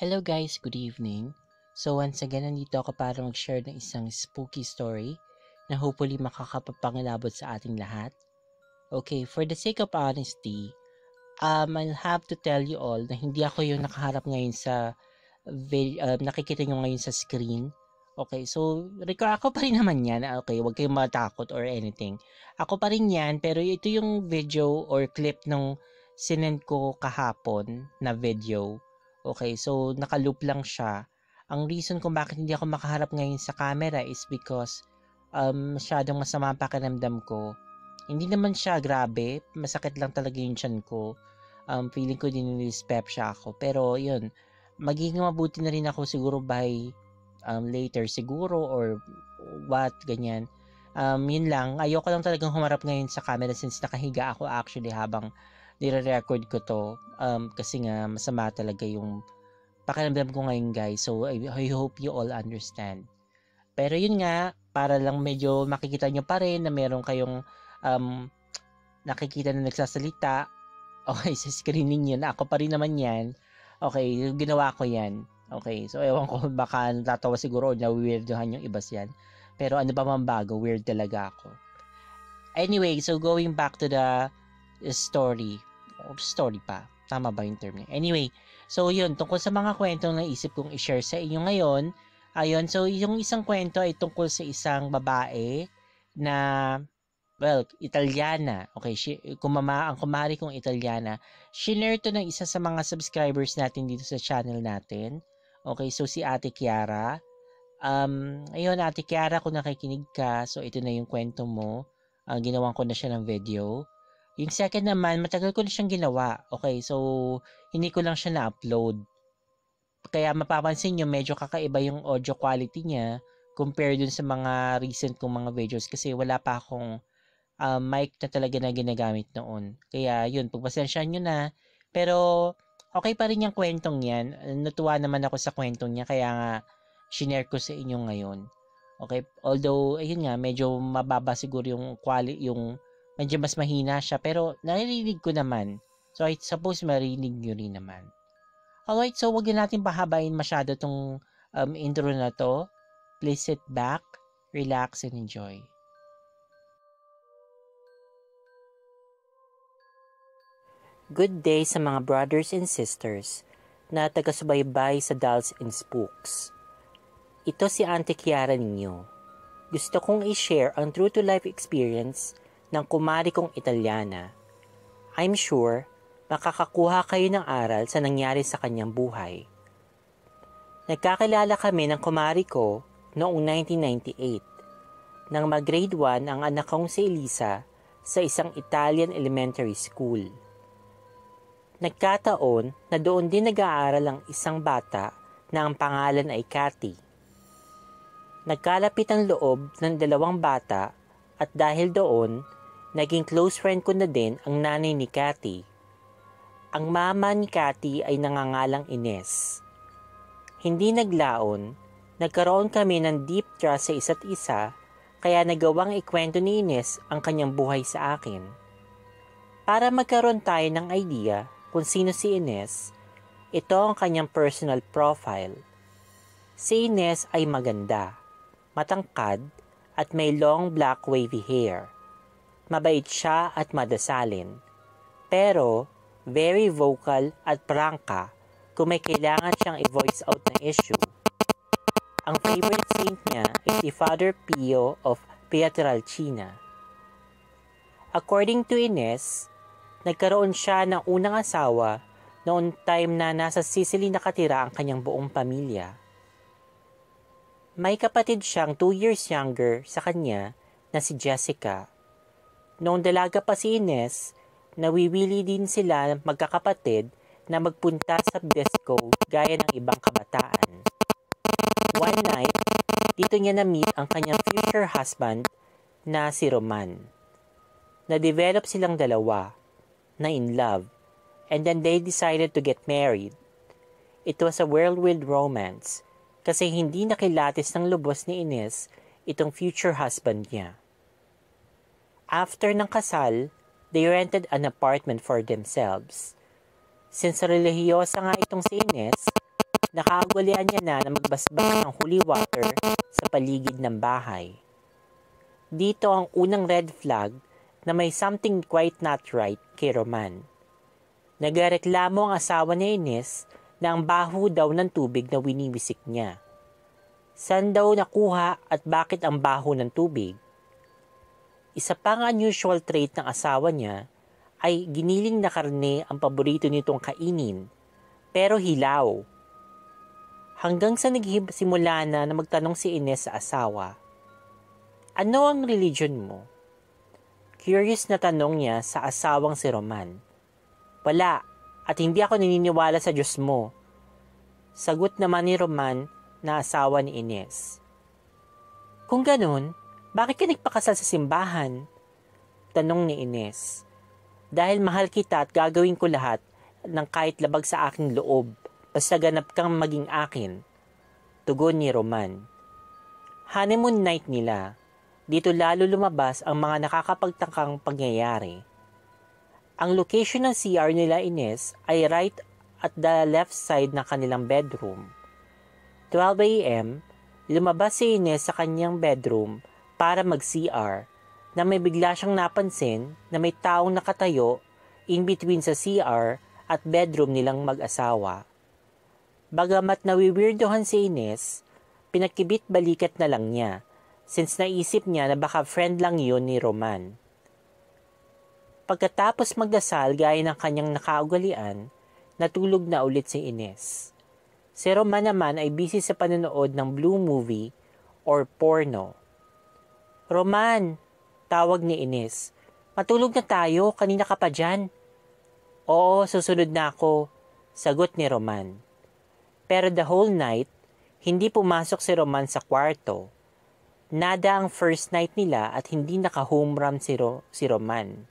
Hello guys, good evening. So once again, nandito ako para mag-share ng isang spooky story na hopefully makakapapangilabot sa ating lahat. Okay, for the sake of honesty, um, I'll have to tell you all na hindi ako yung nakaharap ngayon sa uh, nakikita nyo ngayon sa screen. Okay, so record ako pa rin naman yan. Okay, huwag kayong matakot or anything. Ako pa rin yan, pero ito yung video or clip ng sinend ko kahapon na video Okay, so naka-loop lang siya. Ang reason kung bakit hindi ako makaharap ngayon sa camera is because um, masyadong masama ang pakiramdam ko. Hindi naman siya grabe, masakit lang talaga yung chan ko. Um, feeling ko din siya ako. Pero yun, magiging mabuti na rin ako siguro by um, later siguro or what, ganyan. Um, yun lang, ayoko lang talagang humarap ngayon sa camera since nakahiga ako actually habang nire-record ko to um, kasi nga masama talaga yung pakiramdam ko ngayon guys. So I, I hope you all understand. Pero yun nga, para lang medyo makikita nyo pa rin na meron kayong um, nakikita na nagsasalita. Okay, sa screen ninyo na ako pa rin naman yan. Okay, ginawa ko yan. Okay, so ewan ko baka natatawa siguro o na-weirdohan yung ibas yan. Pero ano ba man bago, weird talaga ako. Anyway, so going back to the story or story pa. Tama ba yung term niya? Anyway, so yun, tungkol sa mga kwentong naisip kong i-share sa inyo ngayon, ayun, so yung isang kwento ay tungkol sa isang babae na, well, Italiana. Okay, she, kumama, ang kumari kong Italiana. Shinare to ng isa sa mga subscribers natin dito sa channel natin. Okay, so si Ate Kiara. Um, ayun, Ate Kiara, kung nakikinig ka, so ito na yung kwento mo. Uh, ginawan ko na siya ng video. Yung second naman, matagal ko na siyang ginawa. Okay, so hindi ko lang siya na-upload. Kaya mapapansin nyo, medyo kakaiba yung audio quality niya compare dun sa mga recent kong mga videos kasi wala pa akong uh, mic na talaga na ginagamit noon. Kaya yun, pagpasensyahan nyo na. Pero okay pa rin yung kwentong yan. Natuwa naman ako sa kwentong niya kaya nga shinare ko sa inyo ngayon. Okay, although ayun nga medyo mababa siguro yung quality yung medyo mas mahina siya pero naririnig ko naman. So I suppose marinig nyo rin naman. Alright, so wag natin pahabain masyado tong um, intro na to. Please sit back, relax, and enjoy. Good day sa mga brothers and sisters na taga-subaybay sa Dolls and Spooks. Ito si Auntie Kiara ninyo. Gusto kong i-share ang true-to-life experience ng kumari kong Italyana. I'm sure makakakuha kayo ng aral sa nangyari sa kanyang buhay. Nagkakilala kami ng kumari ko noong 1998 nang mag-grade 1 ang anak kong si Elisa sa isang Italian elementary school. Nagkataon na doon din nag-aaral ang isang bata na ang pangalan ay Cathy. Nagkalapit ang loob ng dalawang bata at dahil doon, Naging close friend ko na din ang nanay ni Cathy. Ang mama ni Cathy ay nangangalang Ines. Hindi naglaon, nagkaroon kami ng deep trust sa isa't isa kaya nagawang ikwento ni Ines ang kanyang buhay sa akin. Para magkaroon tayo ng idea kung sino si Ines, ito ang kanyang personal profile. Si Ines ay maganda, matangkad, at may long black wavy hair. Mabait siya at madasalin. Pero, very vocal at prangka kung may kailangan siyang i-voice out na issue. Ang favorite saint niya is si Father Pio of Pietralcina. According to Ines, nagkaroon siya ng unang asawa noong time na nasa Sicily nakatira ang kanyang buong pamilya. May kapatid siyang 2 years younger sa kanya na si Jessica Noong dalaga pa si Ines, nawiwili din sila magkakapatid na magpunta sa disco gaya ng ibang kabataan. One night, dito niya na-meet ang kanyang future husband na si Roman. Na-develop silang dalawa, na in love, and then they decided to get married. It was a whirlwind romance kasi hindi nakilatis ng lubos ni Ines itong future husband niya. After ng kasal, they rented an apartment for themselves. Since relihiyosa nga itong si Ines, nakagwalian niya na na magbasbas ng holy water sa paligid ng bahay. Dito ang unang red flag na may something quite not right kay Roman. Nagreklamo ang asawa ni Ines na ang baho daw ng tubig na winiwisik niya. San daw nakuha at bakit ang baho ng tubig? Isa pang unusual trait ng asawa niya ay giniling na karne ang paborito nitong kainin, pero hilaw. Hanggang sa nagsimula na na magtanong si Ines sa asawa, Ano ang religion mo? Curious na tanong niya sa asawang si Roman. Wala, at hindi ako naniniwala sa Diyos mo. Sagot naman ni Roman na asawa ni Ines. Kung ganun, bakit ka nagpakasal sa simbahan? Tanong ni Ines. Dahil mahal kita at gagawin ko lahat ng kahit labag sa aking loob, basta ganap kang maging akin. Tugon ni Roman. Honeymoon night nila. Dito lalo lumabas ang mga nakakapagtangkang pangyayari. Ang location ng CR nila Ines ay right at the left side ng kanilang bedroom. 12 a.m., lumabas si Ines sa kanyang bedroom para mag-CR na may bigla siyang napansin na may taong nakatayo in between sa CR at bedroom nilang mag-asawa. Bagamat nawiwirdohan si Ines, pinakibit balikat na lang niya since naisip niya na baka friend lang yun ni Roman. Pagkatapos magdasal gaya ng kanyang nakaugalian, natulog na ulit si Ines. Si Roman naman ay busy sa panonood ng blue movie or porno. Roman, tawag ni Ines. Matulog na tayo, kanina ka pa dyan. Oo, susunod na ako, sagot ni Roman. Pero the whole night, hindi pumasok si Roman sa kwarto. Nada ang first night nila at hindi naka-home run si, Ro- si Roman.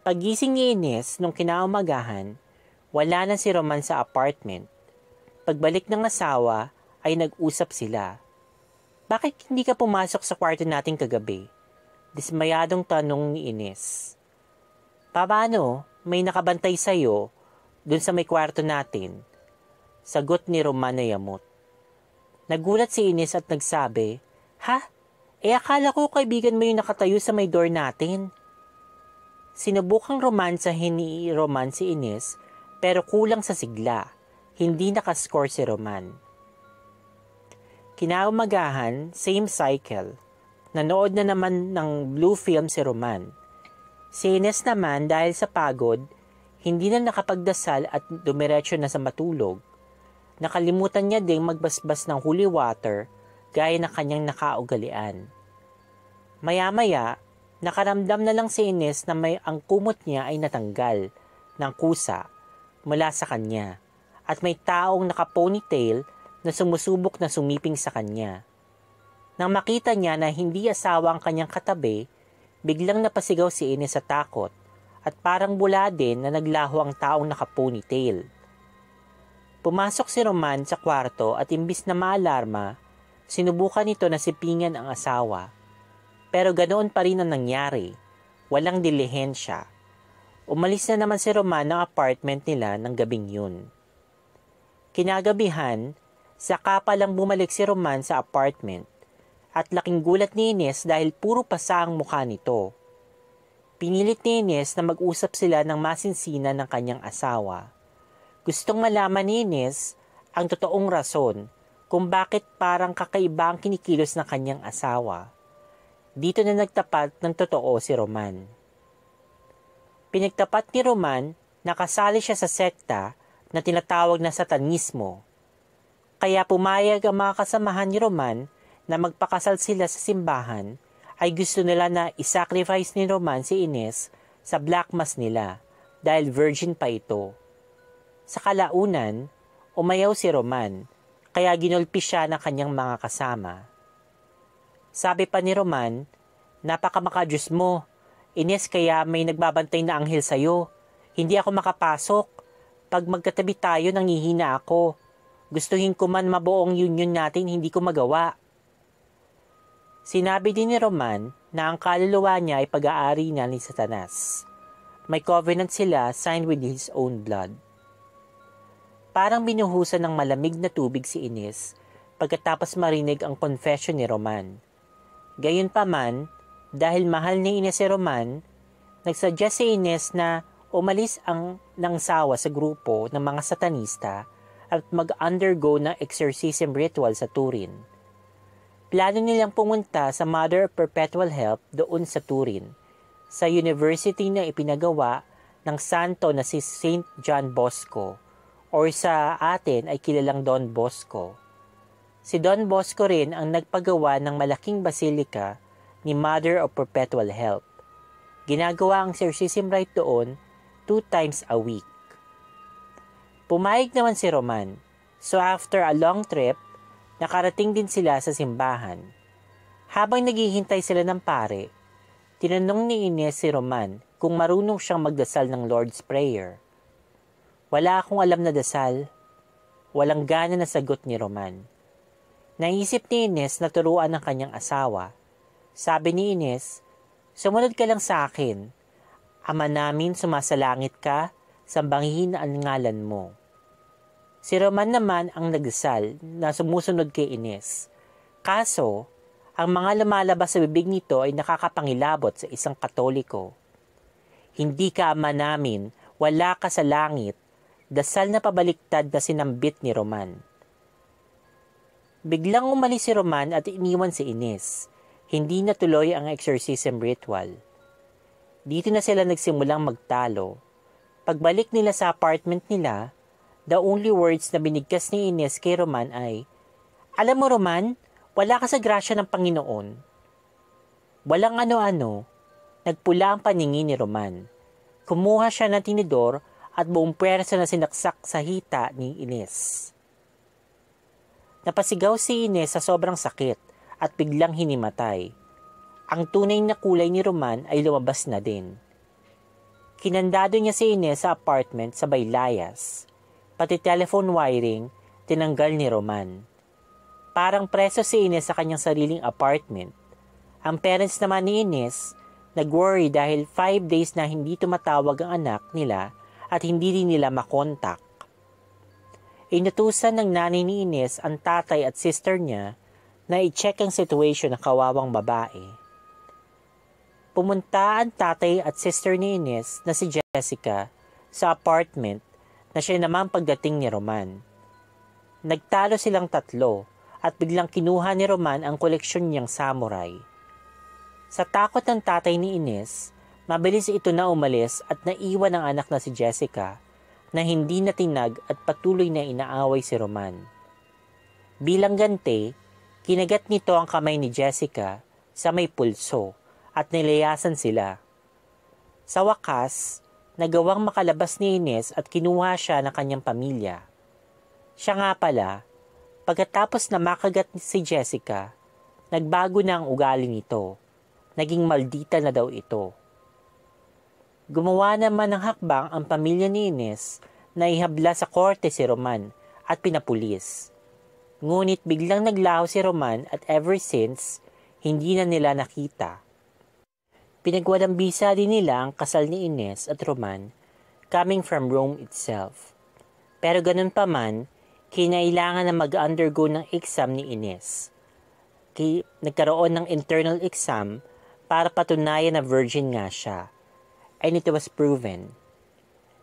Pagising ni Ines nung kinaumagahan, wala na si Roman sa apartment. Pagbalik ng asawa, ay nag-usap sila. Bakit hindi ka pumasok sa kwarto natin kagabi? Dismayadong tanong ni Ines. Paano? May nakabantay sa'yo dun sa may kwarto natin. Sagot ni Roman na. Nagulat si Ines at nagsabi, Ha? Eh akala ko kaibigan mo yung nakatayo sa may door natin. Sinubukang romansahin ni Roman si Ines pero kulang sa sigla. Hindi nakascore si Roman. Kinaumagahan, same cycle. Nanood na naman ng blue film si Roman. Si Ines naman dahil sa pagod, hindi na nakapagdasal at dumiretso na sa matulog. Nakalimutan niya ding magbasbas ng holy water gaya ng kanyang nakaugalian. Maya-maya, nakaramdam na lang si Ines na may ang kumot niya ay natanggal ng kusa mula sa kanya at may taong naka-ponytail na sumusubok na sumiping sa kanya. Nang makita niya na hindi asawa ang kanyang katabi, biglang napasigaw si Ines sa takot at parang bula din na naglaho ang taong naka-ponytail. Pumasok si Roman sa kwarto at imbis na maalarma, sinubukan nito na sipingan ang asawa. Pero ganoon pa rin ang nangyari. Walang dilihensya. Umalis na naman si Roman ng apartment nila ng gabing yun. Kinagabihan, Saka pa lang bumalik si Roman sa apartment at laking gulat ni Ines dahil puro pasa ang mukha nito. Pinilit ni Ines na mag-usap sila ng masinsina ng kanyang asawa. Gustong malaman ni Ines ang totoong rason kung bakit parang kakaiba ang kinikilos ng kanyang asawa. Dito na nagtapat ng totoo si Roman. Pinagtapat ni Roman na kasali siya sa sekta na tinatawag na satanismo kaya pumayag ang mga kasamahan ni Roman na magpakasal sila sa simbahan ay gusto nila na isacrifice ni Roman si Ines sa black mass nila dahil virgin pa ito. Sa kalaunan, umayaw si Roman kaya ginulpi siya ng kanyang mga kasama. Sabi pa ni Roman, napakamakadiyos mo, Ines kaya may nagbabantay na anghel sa'yo. Hindi ako makapasok. Pag magkatabi tayo, nangihina ako Gustuhin ko man mabuong union natin, hindi ko magawa. Sinabi din ni Roman na ang kaluluwa niya ay pag-aari na ni Satanas. May covenant sila signed with his own blood. Parang binuhusan ng malamig na tubig si Ines pagkatapos marinig ang confession ni Roman. Gayunpaman, dahil mahal ni Ines si Roman, nagsuggest si Ines na umalis ang ng sawa sa grupo ng mga satanista at mag-undergo ng exorcism ritual sa Turin. Plano nilang pumunta sa Mother of Perpetual Help doon sa Turin sa university na ipinagawa ng santo na si Saint John Bosco or sa atin ay kilalang Don Bosco. Si Don Bosco rin ang nagpagawa ng malaking basilika ni Mother of Perpetual Help. Ginagawa ang exorcism rite doon two times a week. Pumayag naman si Roman, so after a long trip, nakarating din sila sa simbahan. Habang naghihintay sila ng pare, Tinanong ni Ines si Roman kung marunong siyang magdasal ng Lord's Prayer. Wala akong alam na dasal. Walang gana na sagot ni Roman. Naisip ni Ines na turuan ng kanyang asawa. Sabi ni Ines, sumunod ka lang sa akin. Ama namin sumasalangit ka, sambangihin ang ngalan mo. Si Roman naman ang nagdasal na sumusunod kay Ines. Kaso, ang mga lumalabas sa bibig nito ay nakakapangilabot sa isang katoliko. Hindi ka ama namin, wala ka sa langit, dasal na pabaliktad na sinambit ni Roman. Biglang umalis si Roman at iniwan si Ines. Hindi na tuloy ang exorcism ritual. Dito na sila nagsimulang magtalo. Pagbalik nila sa apartment nila, the only words na binigkas ni Ines kay Roman ay, Alam mo Roman, wala ka sa grasya ng Panginoon. Walang ano-ano, nagpula ang paningin ni Roman. Kumuha siya ng tinidor at buong pwersa na sinaksak sa hita ni Ines. Napasigaw si Ines sa sobrang sakit at biglang hinimatay. Ang tunay na kulay ni Roman ay lumabas na din. Kinandado niya si Ines sa apartment sa Baylayas. Pati telephone wiring, tinanggal ni Roman. Parang preso si Ines sa kanyang sariling apartment. Ang parents naman ni Ines, nag-worry dahil 5 days na hindi tumatawag ang anak nila at hindi rin nila makontak. Inutusan ng nanay ni Ines ang tatay at sister niya na i-check ang situation ng kawawang babae. Pumunta ang tatay at sister ni Ines na si Jessica sa apartment na siya naman pagdating ni Roman. Nagtalo silang tatlo at biglang kinuha ni Roman ang koleksyon niyang samurai. Sa takot ng tatay ni Ines, mabilis ito na umalis at naiwan ang anak na si Jessica na hindi natinag at patuloy na inaaway si Roman. Bilang gante, kinagat nito ang kamay ni Jessica sa may pulso at nilayasan sila. Sa wakas, nagawang makalabas ni Ines at kinuha siya ng kanyang pamilya. Siya nga pala Pagkatapos na makagat si Jessica, nagbago na ang ugali nito. Naging maldita na daw ito. Gumawa naman ng hakbang ang pamilya ni Ines na ihabla sa korte si Roman at pinapulis. Ngunit biglang naglaho si Roman at ever since, hindi na nila nakita. Pinagwalang bisa din nila ang kasal ni Ines at Roman coming from Rome itself. Pero ganun pa man, kinailangan na mag-undergo ng exam ni Ines. Ki- nagkaroon ng internal exam para patunayan na virgin nga siya. And it was proven.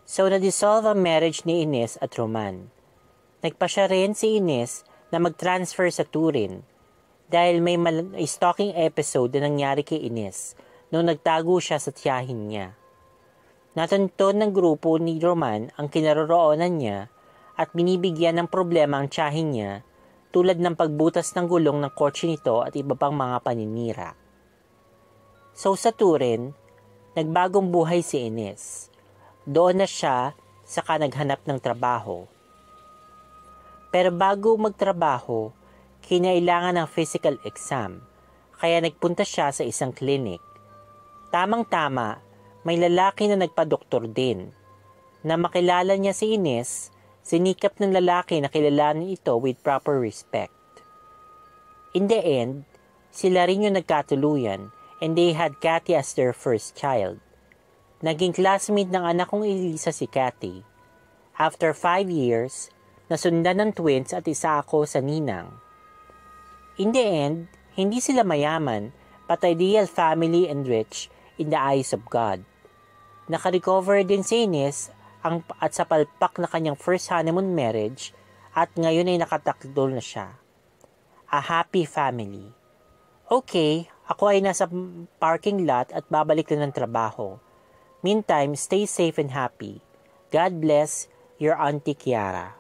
So, na-dissolve ang marriage ni Ines at Roman. Nagpa siya rin si Ines na mag-transfer sa Turin dahil may mal- stalking episode na nangyari kay Ines nung nagtago siya sa tiyahin niya. Natunton ng grupo ni Roman ang kinaroroonan niya at binibigyan ng problema ang tiyahin niya tulad ng pagbutas ng gulong ng kotse nito at iba pang mga paninira. So sa Turin, nagbagong buhay si Ines. Doon na siya saka naghanap ng trabaho. Pero bago magtrabaho, kinailangan ng physical exam, kaya nagpunta siya sa isang clinic. Tamang-tama, may lalaki na nagpa-doktor din. Na makilala niya si Ines, Sinikap ng lalaki na kilalanin ito with proper respect. In the end, sila rin yung nagkatuluyan and they had Cathy as their first child. Naging classmate ng anak kong Elisa si Cathy. After five years, nasundan ng twins at isa ako sa ninang. In the end, hindi sila mayaman, but ideal family and rich in the eyes of God. Nakarecover din si Ines ang, at sa palpak na kanyang first honeymoon marriage at ngayon ay nakatakdol na siya. A happy family. Okay, ako ay nasa parking lot at babalik na ng trabaho. Meantime, stay safe and happy. God bless your Auntie Kiara.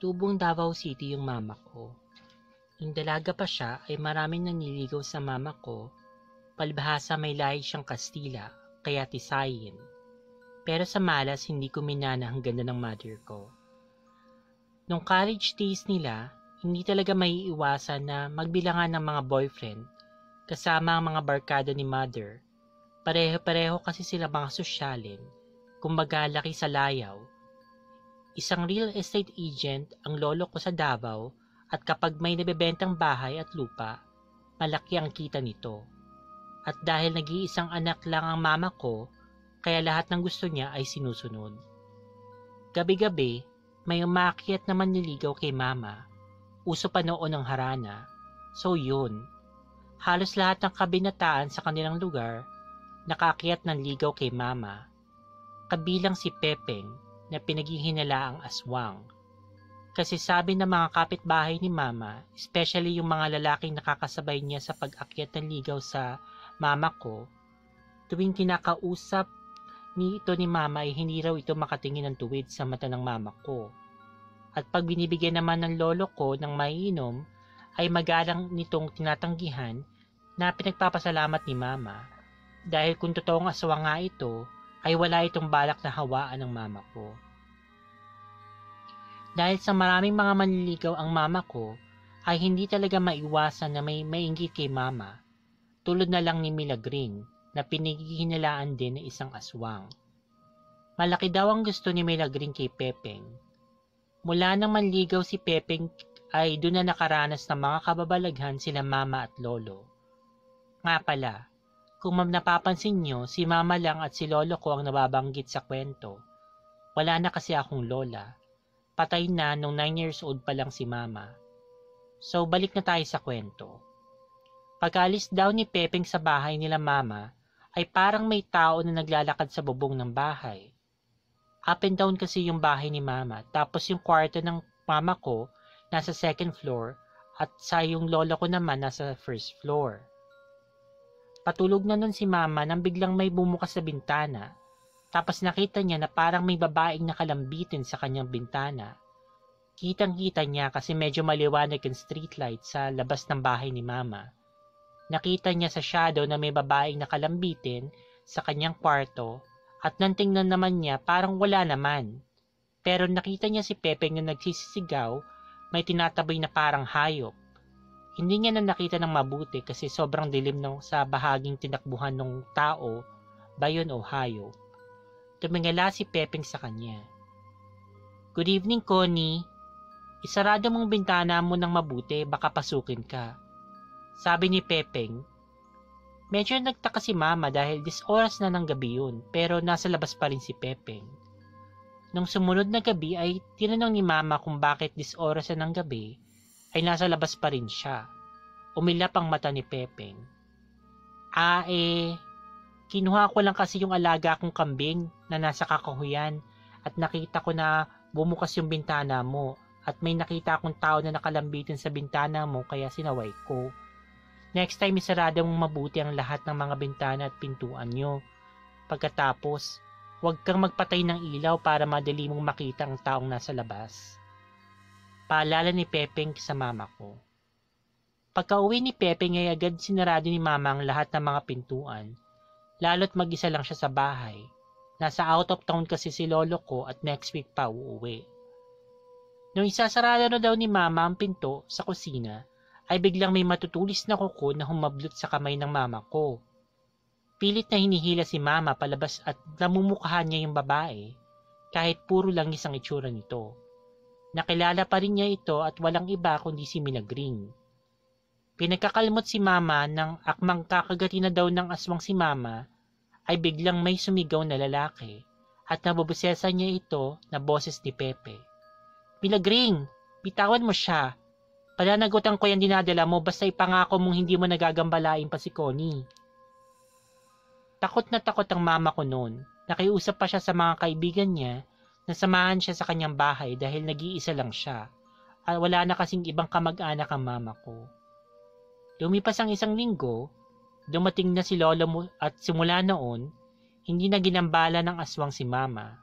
Tubong Davao City yung mama ko. Nung dalaga pa siya ay maraming naniligaw sa mama ko. Palibhasa may lahi siyang Kastila, kaya tisayin. Pero sa malas hindi ko minana ang ganda ng mother ko. Nung college days nila, hindi talaga may iwasan na magbilangan ng mga boyfriend kasama ang mga barkada ni mother Pareho-pareho kasi sila mga sosyalin, kumbaga laki sa layaw. Isang real estate agent ang lolo ko sa Davao at kapag may nabebentang bahay at lupa, malaki ang kita nito. At dahil nag-iisang anak lang ang mama ko, kaya lahat ng gusto niya ay sinusunod. Gabi-gabi, may umakyat na manliligaw kay mama. Uso pa noon ng harana. So yun, halos lahat ng kabinataan sa kanilang lugar Nakakyat ng ligaw kay mama, kabilang si Pepeng na pinaghihinala ang aswang. Kasi sabi ng mga kapitbahay ni mama, especially yung mga lalaking nakakasabay niya sa pag-akyat ng ligaw sa mama ko, tuwing kinakausap ni ito ni mama ay hindi raw ito makatingin ng tuwid sa mata ng mama ko. At pag binibigyan naman ng lolo ko ng maiinom, ay magalang nitong tinatanggihan na pinagpapasalamat ni mama dahil kung totoong aswang nga ito, ay wala itong balak na hawaan ng mama ko. Dahil sa maraming mga manliligaw ang mama ko, ay hindi talaga maiwasan na may mainggit kay mama, tulad na lang ni Milagring na pinigihinalaan din ng isang aswang. Malaki daw ang gusto ni Milagring kay Pepeng. Mula nang manligaw si Pepeng ay doon na nakaranas ng mga kababalaghan sila mama at lolo. Nga pala, kung napapansin nyo, si mama lang at si lolo ko ang nababanggit sa kwento. Wala na kasi akong lola. Patay na nung 9 years old pa lang si mama. So balik na tayo sa kwento. Pag-alis daw ni Pepeng sa bahay nila mama, ay parang may tao na naglalakad sa bubong ng bahay. Up and down kasi yung bahay ni mama, tapos yung kwarto ng mama ko nasa second floor at sa yung lola ko naman nasa first floor. Patulog na nun si mama nang biglang may bumukas sa bintana. Tapos nakita niya na parang may babaeng nakalambitin sa kanyang bintana. Kitang-kita niya kasi medyo maliwanag ang streetlight sa labas ng bahay ni mama. Nakita niya sa shadow na may babaeng nakalambitin sa kanyang kwarto at nang tingnan naman niya parang wala naman. Pero nakita niya si Pepe na nagsisisigaw, may tinataboy na parang hayop. Hindi niya na nakita ng mabuti kasi sobrang dilim ng sa bahaging tinakbuhan ng tao, bayon o hayo. Tumingala si Pepeng sa kanya. Good evening, Connie. Isarado mong bintana mo ng mabuti, baka pasukin ka. Sabi ni Pepeng. Medyo nagtaka si Mama dahil dis oras na ng gabi yun, pero nasa labas pa rin si Pepeng. Nung sumunod na gabi ay tinanong ni Mama kung bakit dis oras na ng gabi ay nasa labas pa rin siya. Umilap ang mata ni Pepeng. Ah eh, kinuha ko lang kasi yung alaga kong kambing na nasa kakahuyan at nakita ko na bumukas yung bintana mo at may nakita akong tao na nakalambitin sa bintana mo kaya sinaway ko. Next time isarado mong mabuti ang lahat ng mga bintana at pintuan nyo. Pagkatapos, huwag kang magpatay ng ilaw para madali mong makita ang taong nasa labas. Paalala ni Pepeng sa mama ko. Pagka uwi ni Pepeng ay agad sinarado ni mama ang lahat ng mga pintuan, lalo't mag-isa lang siya sa bahay. Nasa out of town kasi si lolo ko at next week pa uuwi. Nung isasarado na daw ni mama ang pinto sa kusina, ay biglang may matutulis na kuko na humablot sa kamay ng mama ko. Pilit na hinihila si mama palabas at namumukhaan niya yung babae, kahit puro lang isang itsura nito. Nakilala pa rin niya ito at walang iba kundi si Minagring. Pinagkakalmot si mama ng akmang kakagati na daw ng aswang si mama ay biglang may sumigaw na lalaki at nabubusesa niya ito na boses ni Pepe. Milagring, bitawan mo siya. Pananagutan ko yan dinadala mo basta ipangako mong hindi mo nagagambalain pa si Connie. Takot na takot ang mama ko noon. Nakiusap pa siya sa mga kaibigan niya na samahan siya sa kanyang bahay dahil nag-iisa lang siya. At wala na kasing ibang kamag-anak ang mama ko. Lumipas ang isang linggo, dumating na si lolo mo at simula noon, hindi na ginambala ng aswang si mama.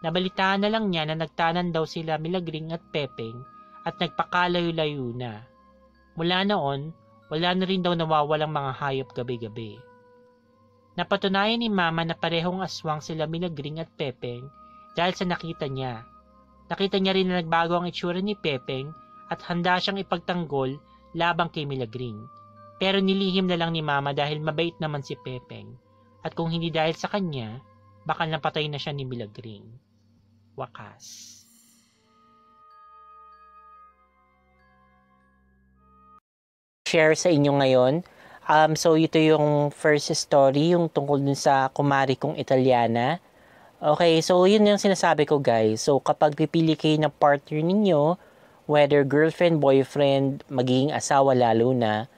Nabalitaan na lang niya na nagtanan daw sila Milagring at Pepeng at nagpakalayo-layo na. Mula noon, wala na rin daw nawawalang mga hayop gabi-gabi. Napatunayan ni Mama na parehong aswang sila Milagring at Pepeng dahil sa nakita niya. Nakita niya rin na nagbago ang itsura ni Pepeng at handa siyang ipagtanggol labang kay Milagring. Pero nilihim na lang ni Mama dahil mabait naman si Pepeng. At kung hindi dahil sa kanya, baka napatay na siya ni Milagring. Wakas. Share sa inyo ngayon. Um, so ito yung first story, yung tungkol dun sa kumari kong Italiana. Okay, so yun yung sinasabi ko guys. So kapag pipili kayo ng partner ninyo, whether girlfriend, boyfriend, magiging asawa lalo na,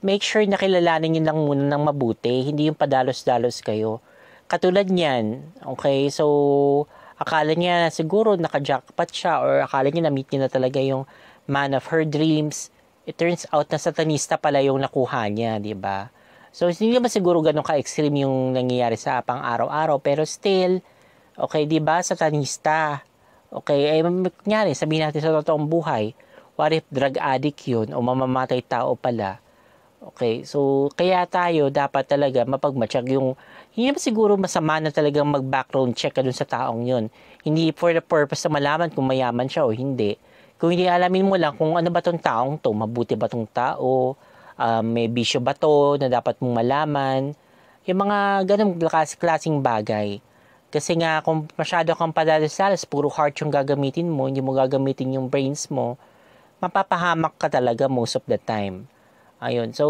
make sure na kilalanin nyo lang muna ng mabuti, hindi yung padalos-dalos kayo. Katulad niyan, okay, so akala niya siguro naka-jackpot siya or akala niya na-meet niya na talaga yung man of her dreams. It turns out na satanista pala yung nakuha niya, di ba? So, hindi naman siguro ganun ka-extreme yung nangyayari sa pang araw-araw, pero still, okay, di ba, satanista. Okay, eh, kunyari, sabihin natin sa totoong buhay, what if drug addict yun o mamamatay tao pala? Okay, so kaya tayo dapat talaga mapagmatsyag yung hindi naman siguro masama na talagang mag-background check ka dun sa taong yun. Hindi for the purpose na malaman kung mayaman siya o hindi. Kung alamin mo lang kung ano ba tong taong to, mabuti ba tong tao, um, may bisyo ba to na dapat mong malaman, yung mga ganong klaseng bagay. Kasi nga, kung masyado kang padadasalas, puro heart yung gagamitin mo, hindi mo gagamitin yung brains mo, mapapahamak ka talaga most of the time. Ayun, so,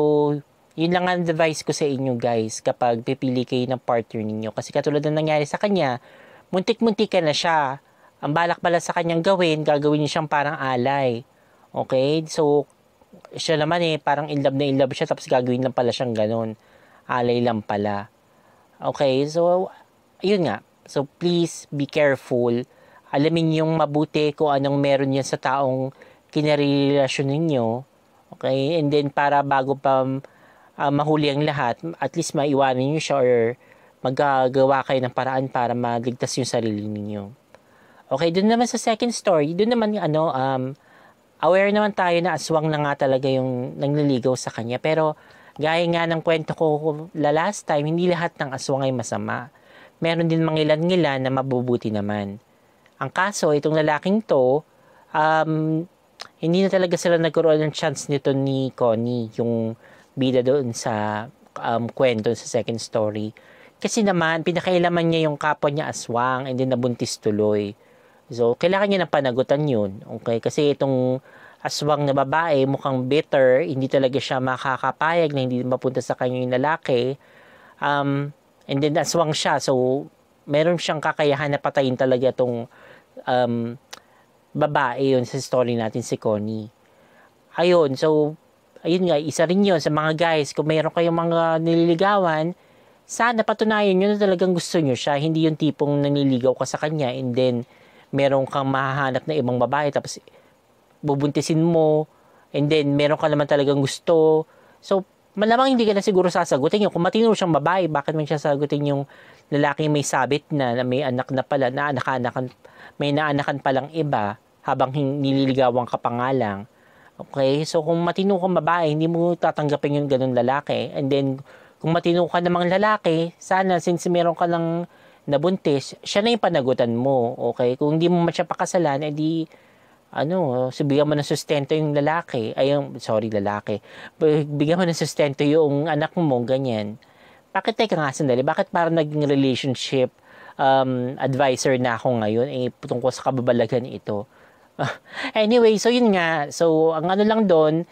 yun lang ang advice ko sa inyo guys kapag pipili kayo ng partner ninyo. Kasi katulad ng nangyari sa kanya, muntik-muntik ka na siya. Ang balak pala sa kanyang gawin, gagawin niya siyang parang alay. Okay? So, siya naman eh, parang in love na in love siya, tapos gagawin lang pala siyang ganun. Alay lang pala. Okay, so, yun nga. So please be careful. Alamin yung mabuti kung anong meron yan sa taong kinarelasyon ninyo. Okay? And then para bago pa uh, mahuli ang lahat, at least maiwanan nyo siya or magagawa kayo ng paraan para maligtas yung sarili ninyo. Okay, dun naman sa second story, dun naman ano, um, aware naman tayo na aswang na nga talaga yung nangliligaw sa kanya. Pero gaya nga ng kwento ko la last time, hindi lahat ng aswang ay masama meron din mga ilan-ilan na mabubuti naman. Ang kaso, itong lalaking to, um, hindi na talaga sila nagkaroon ng chance nito ni Connie, yung bida doon sa um, kwento sa second story. Kasi naman, pinakailaman niya yung kapwa niya aswang and then nabuntis tuloy. So, kailangan niya ng panagutan yun. Okay? Kasi itong aswang na babae, mukhang bitter, hindi talaga siya makakapayag na hindi mapunta sa kanya yung lalaki. Um, And then aswang siya. So, meron siyang kakayahan na patayin talaga itong um, babae yun sa story natin si Connie. Ayun, so, ayun nga, isa rin yun sa mga guys, kung mayroon kayong mga nililigawan, sana patunayan nyo na talagang gusto nyo siya. Hindi yung tipong naniligaw ka sa kanya and then meron kang mahahanap na ibang babae tapos bubuntisin mo and then meron ka naman talagang gusto. So, malamang hindi ka na siguro sasagutin yung kung matino siyang babae, bakit man siya sasagutin yung lalaki may sabit na, na may anak na pala, na anak-anakan, may naanakan palang iba habang nililigawan ka pa nga. Okay? So, kung matino kang babae, hindi mo tatanggapin yung ganun lalaki. And then, kung matino ka namang lalaki, sana since meron ka lang nabuntis, siya na yung panagutan mo. Okay? Kung hindi mo man siya pakasalan, edi ano, so bigyan mo ng sustento yung lalaki, ay sorry, lalaki, bigyan mo ng sustento yung anak mo, ganyan. Bakit teka nga sandali, bakit parang naging relationship um, advisor na ako ngayon, eh, tungkol sa kababalagan ito. anyway, so yun nga, so ang ano lang doon,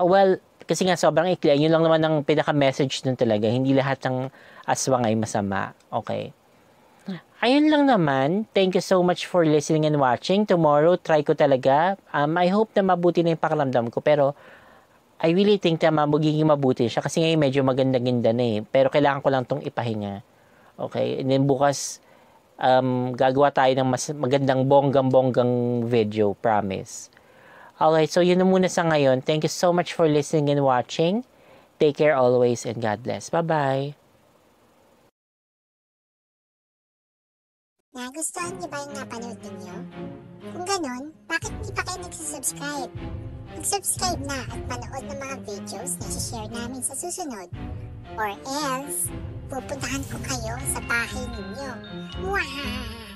well, kasi nga sobrang ikli. Yun lang naman ang pinaka-message dun talaga. Hindi lahat ng aswang ay masama. Okay. Ayun lang naman. Thank you so much for listening and watching. Tomorrow, try ko talaga. Um, I hope na mabuti na yung pakiramdam ko. Pero, I really think na magiging mabuti siya. Kasi ngayon medyo maganda-ganda na eh. Pero kailangan ko lang tong ipahinga. Okay? And then bukas, um, gagawa tayo ng mas magandang bonggang-bonggang video. Promise. Okay, so yun na muna sa ngayon. Thank you so much for listening and watching. Take care always and God bless. Bye-bye. Nagustuhan niyo ba yung napanood ninyo? Kung ganun, bakit di pa kayo nagsasubscribe? Mag-subscribe na at manood ng mga videos na share namin sa susunod. Or else, pupuntahan ko kayo sa bahay ninyo. Mwahaha!